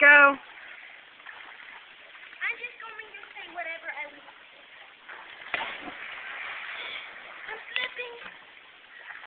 go.